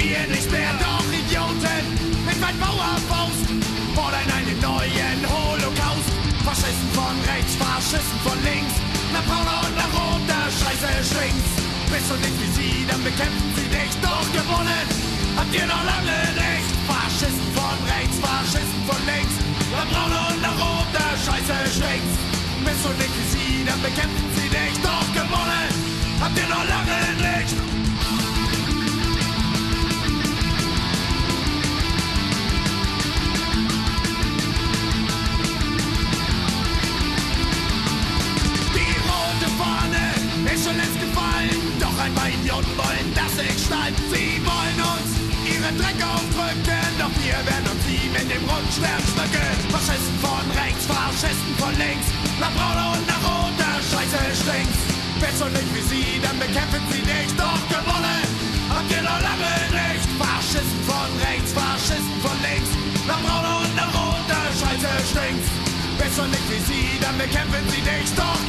wir nicht mehr, doch Idioten mit mein Mauerfaust fordern einen neuen Holocaust. Faschisten von rechts, Faschisten von links, nach brauner und nach roter Scheiße schwingt's. Bist du nicht wie sie, dann bekämpfen sie dich, doch gewonnen habt ihr noch lange nicht. Faschisten von rechts, Faschisten von links, nach brauner und nach roter Scheiße schwingt's. Bist du nicht wie sie, dann bekämpfen sie dich, doch gewonnen habt ihr noch lange ein paar Idioten wollen, dass ich stand. Sie wollen uns ihren Dreck aufdrücken. Doch wir werden uns ihm in dem roten Stern schmücken. Faschisten von rechts, Faschisten von links. Nach brauner und nach roter Scheiße stinkt's. Bist du nicht wie sie, dann bekämpfen sie dich. Doch gewonnen habt ihr noch lange nicht. Faschisten von rechts, Faschisten von links. Nach brauner und nach roter Scheiße stinkt's. Bist du nicht wie sie, dann bekämpfen sie dich. Doch